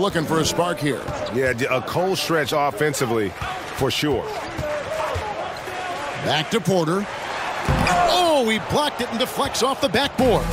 looking for a spark here. Yeah, a cold stretch offensively, for sure. Back to Porter. Oh, he blocked it and deflects off the backboard.